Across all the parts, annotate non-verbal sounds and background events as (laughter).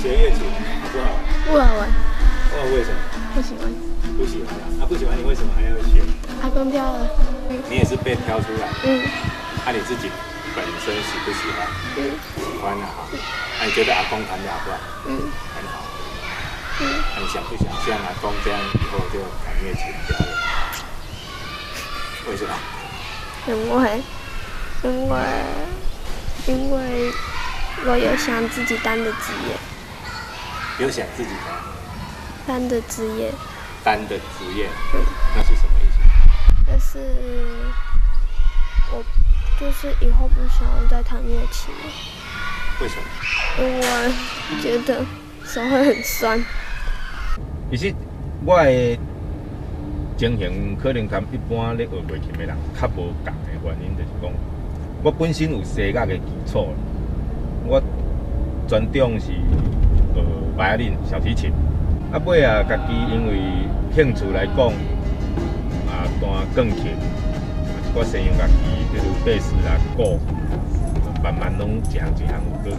学乐器好不好玩？不好玩，哦，为什么？不喜欢。不喜欢啊？啊，不喜欢你为什么还要学？阿公挑了。你也是被挑出来。嗯。那、你自己本身喜不喜欢？嗯。喜欢的哈。那你觉得阿公弹的好不好？嗯。很好。嗯。那你想不想像阿公这样以后就弹乐器表演？为什么？因为，因为，因为我有想自己当的职业。有想自己当？当的职业。当的职业？嗯。那是什么意思？就是我，就是以后不想要再弹乐器了。为什么？因为觉得手会很酸。其实我的情形可能跟一般咧学乐器的人较无同的原因，就是讲我本身有西乐的基础，我专长是呃白林小提琴。啊尾啊，家己因为兴趣来讲，啊弹钢琴，我先用家己比如贝斯啦、鼓，慢慢拢一项一项有去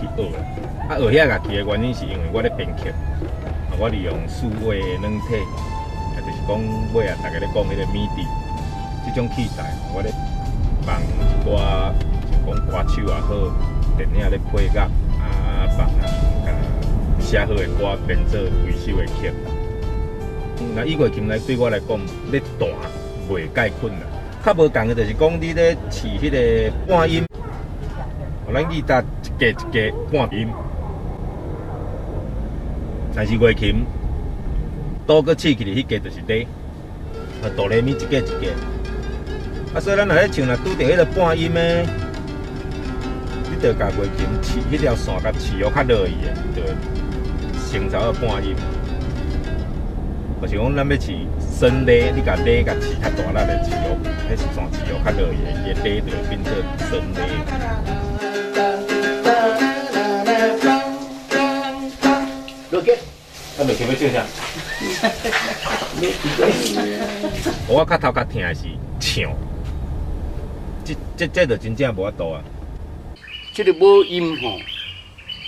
去学啦。啊学遐家己的原因是因为我咧编曲，啊我利用数位软体，啊就是讲尾啊，大家咧讲迄个 MIDI，这种器材，我咧帮一寡像讲歌手也好，电影咧配乐啊放啊。写好的歌编做几首的曲，那以乐琴来对我来讲，要弹袂介困难。较无共的，就是讲你咧试迄个半音，咱吉他一格一格半音，但是月琴多个试起来，迄格就是底，啊哆来咪一格一格。啊，所以咱若咧唱，若拄着迄个半音的，你着甲月琴试迄条线，甲试哦较落去的，对。清朝的半音，就是讲咱要饲生咧，你甲咧甲饲较大力的饲哦，迄是算饲哦较落去，伊咧就会变做生咧。落去，啊，落去要唱啥？我较头较听的是唱，这这这就真正无法度啊。这个无音吼，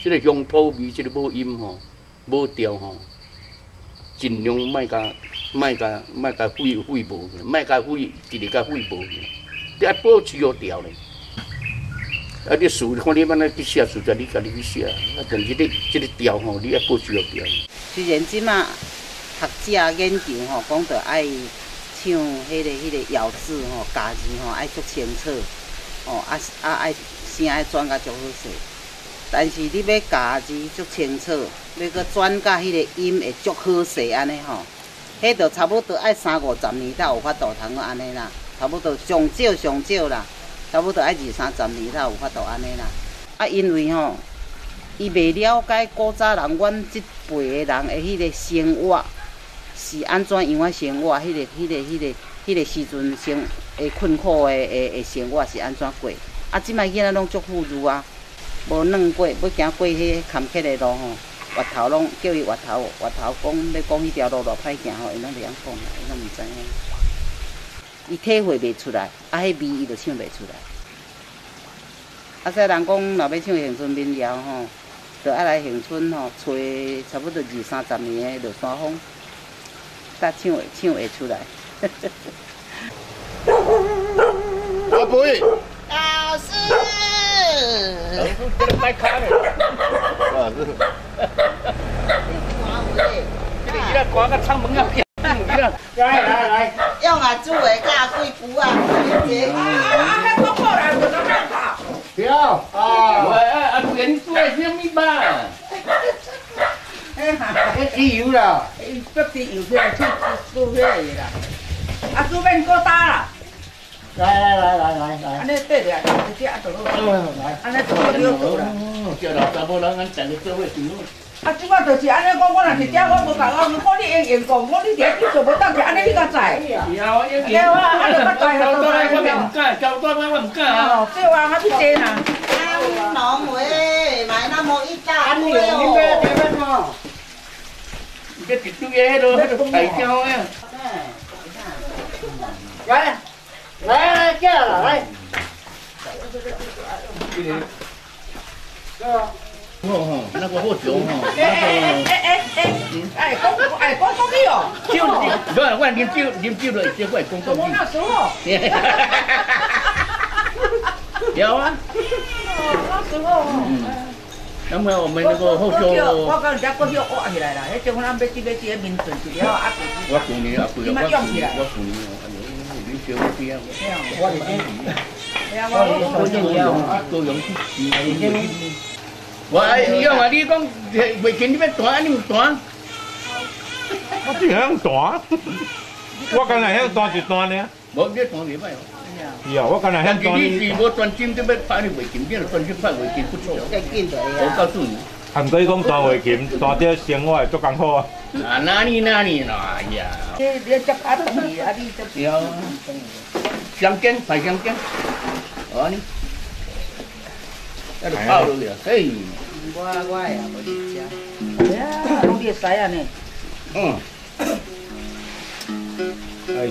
这个乡土味，这个无音吼。无调吼，尽量卖甲卖甲卖甲废废无，卖甲废直直甲废无，你爱保持要调咧。啊，你数看你安尼去写数，在你家己去写。啊，但是你这个调吼，你爱保持要调。虽然即马学者研究吼，讲着爱唱迄个迄个咬字吼，家字吼爱足清楚，哦啊啊爱声爱转甲足好势。但是你要家字足清楚。要阁转甲迄个音会足好势安尼吼，迄着差不多爱三五十年才有法度通安尼啦，差不多上少上少啦，差不多爱二三十年才有法度安尼啦。啊，因为吼，伊未了解古早人，阮即辈的人的迄个生活是安怎样啊生活，迄个、迄个、迄个、迄个时阵生诶困苦的诶诶生活是安怎过？啊，即摆囡仔拢足富裕啊，无软过，要行过迄坎坷的路吼。滑头拢叫伊滑头，滑头讲要讲迄条路偌歹行吼，伊拢袂晓讲，伊拢毋知影。伊体会袂出来，啊，迄味伊就唱袂出来。啊，说人讲若要唱乡村民谣吼，着爱来乡村吼，吹差不多二三十年的落山风，才唱会唱会出来。(laughs) 阿妹，老师。卖卡嘞！啊，是。你你那挂个窗门啊！来来来，用啊煮的加贵妇啊！啊啊！那过过来就能看到。跳啊！喂，啊，连做什么吧？哎哈，汽油啦！不滴油去去煮起来啦。啊，煮面够大啦。来来来来来来，安尼对的，直接啊，走路。来，安尼做了就做啦。叫老查某人安站在座位上。啊，即摆就是安尼讲，我若是遮，我无甲我，我你用用讲，我你伫去做无当去，安尼你敢知？有啊，有有啊，安尼我知啊，我唔敢，交代我唔敢啊。哦，对啊，还不济呐。安农喂，买那么一大堆哦。你这一堆嘢喺度，喺度抬轿啊。来。来来，过来来。哦吼，那个好酒吼，哎哎哎哎哎，哎讲哎讲讲你哦，酒，我我啉酒啉酒了，这会讲讲我你。那时候，有啊，那时候。那么我们那个好酒，我跟人家过去挖起来啦，迄种咱要这个这个民顺一了啊，我旧年啊，贵，我旧年，我旧年，哎呦，你少啲啊，我已经，哎呀，我我，我哎，你讲啊，你讲未见你要弹，你唔弹？我只向弹，我刚才向弹一弹呢。无你弹袂歹哦。是啊，我刚才向弹但是你你是。无专心，你要拍你袂见，你若专心拍袂见不错。我。告诉你，含过伊讲弹袂琴，弹着生活会足艰苦啊。啊哪里哪里啦，哎呀，你你接卡东西啊，你接有香煎排香煎，哦你，那就泡落去啊，嘿，我我也无伫食。呀，拢你使啊呢。嗯，爱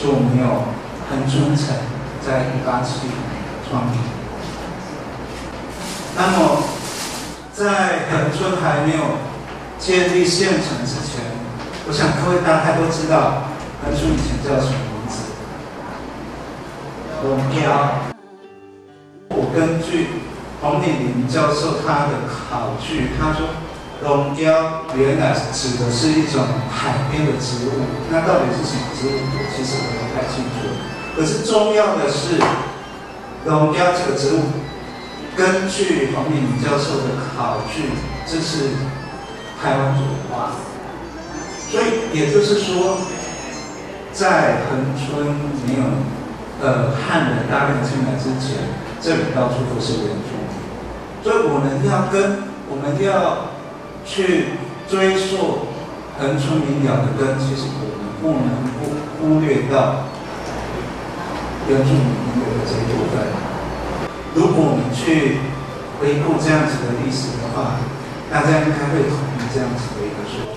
就没有恒春城在一八七零年创立。那么，在恒春还没有建立县城之前，我想各位大概都知道恒春以前叫什么名字？龙标。我根据黄礼林教授他的考据，他说。龙雕原来指的是一种海边的植物，那到底是什么植物？其实我不太清楚。可是重要的是，龙雕这个植物，根据黄敏明教授的考据，这是台湾族的话，所以也就是说，在恒春没有呃汉人大量进来之前，这里到处都是原住民，所以我们要跟我们要。去追溯恒春民谣的根，其实我们不能不忽略到原住民音乐的这一部分。如果我们去回顾这样子的历史的话，大家应该会同意这样子的一个说法。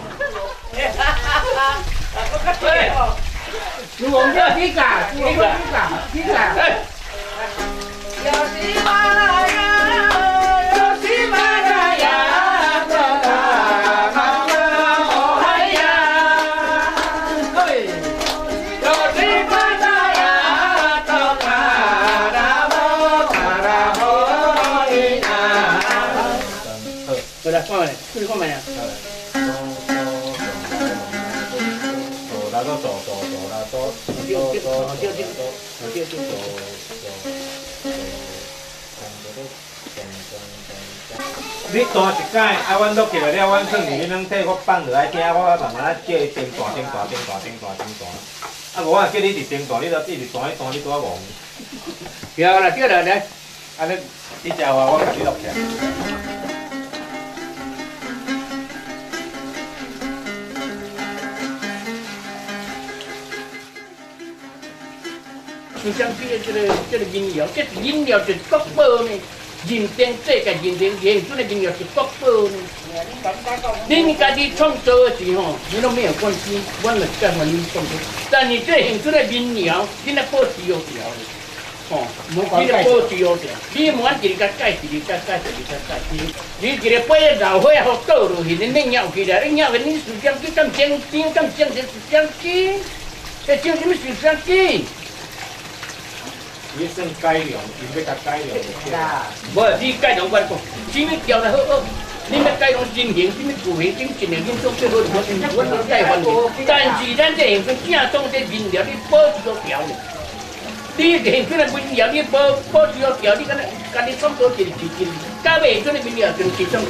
朱红叫你干，朱红叫你干，你干。有喜马来，看下，来看下。哆啦哆哆哆哆啦哆哆哆哆哆你弹一摆，啊，阮录起来了，阮放伫迄软体，我放落来听，我慢慢叫伊增大、增大、增大、增大、增大。啊，我叫你一直增大，你就一直弹，一弹你拄啊忙。对啦，对啦，来，安尼，你食话，我甲你录起来。你像这个这个这个民谣，这民谣是国宝呢，认真这个认真认真的民谣是国宝呢。你家己创作的时候，你都没有关系，我来干嘛你创作？但你这现出的民谣，你那保持有条的，哦，你那保持有条，你满一个改，一个改，改一个改，你一个把老火好倒落去，你你咬起来，你咬起你时间去干将军，干将军时间机，这叫什么时间机？你算改良，伊要甲改良。啦，无，你改良我讲，什么调得好好，你要改良真形，什么古形，什么真形，你做最好我我我改换。但是咱这现正正宗这民谣，你保持到调的。你现出来民谣，你保保持到调，你敢若家己创作一一一，到尾现出来民谣就是其中有。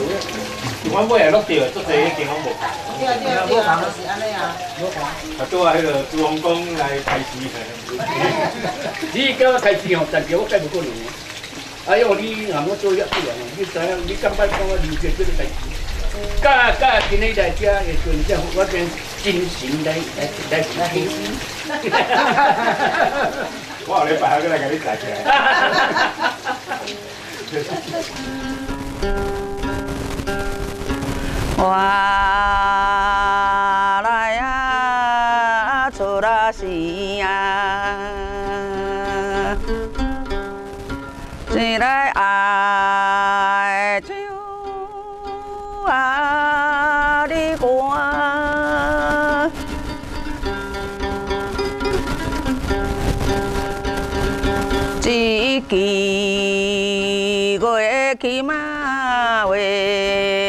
我买也落掉，足侪已经拢无共。对啊对啊对啊，就是安尼啊。啊，拄啊，迄个朱洪公来开始。你叫我开始吼，但是我解不过你。哎呦，你若我做业主啊，你知影？你敢捌讲我理解这个代志？甲甲今日来遮的时阵，才 (laughs) 我变真心来来来来听。我后礼拜还过来给你载起来。我来呀，出来时呀，一个爱情啊的歌，一支月去马尾。